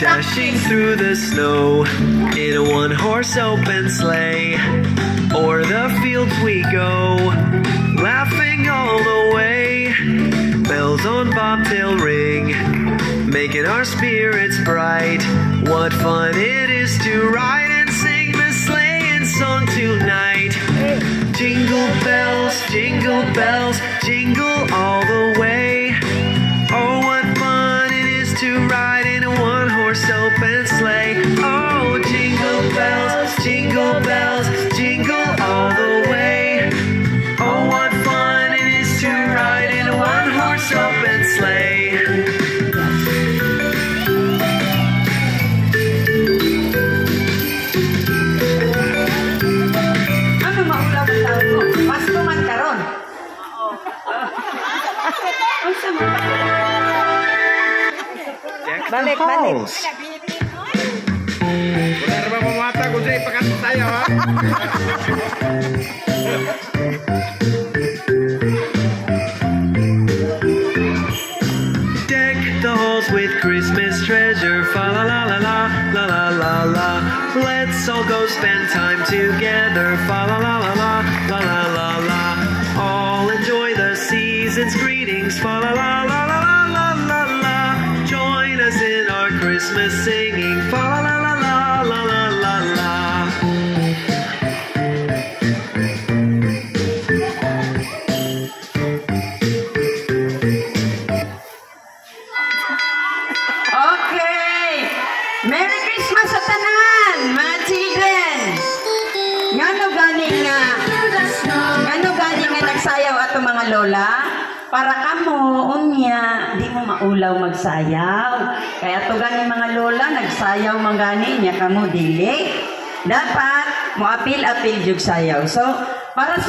Dashing through the snow in a one horse open sleigh. O'er the fields we go, laughing all the way. Bells on bobtail ring, making our spirits bright. What fun it is to ride and sing the sleighing song tonight. Jingle bells, jingle bells, jingle all Oh, jingle bells, jingle bells, jingle all the way. Oh, what fun it is to ride in a one horse open sleigh. Ano maulaw Siyempre, pagkat tayo, ha? Deck the halls with Christmas treasure, fa la la la la, la la la la. Let's all go spend time together, fa la la la la, la la la la. All enjoy the season's greetings, fa la la la la la la la. Join us in our Christmas singing, fa Merry Christmas sa tanan, mga children. Ngano gani nga Ngano gani nga nagsayaw ato mga lola? Para kamo unya di mo maulaw magsayaw. Kaya to gani mga lola nagsayaw mangani nya kamo dili. Dapat mo apil apil jug sayaw. So para sa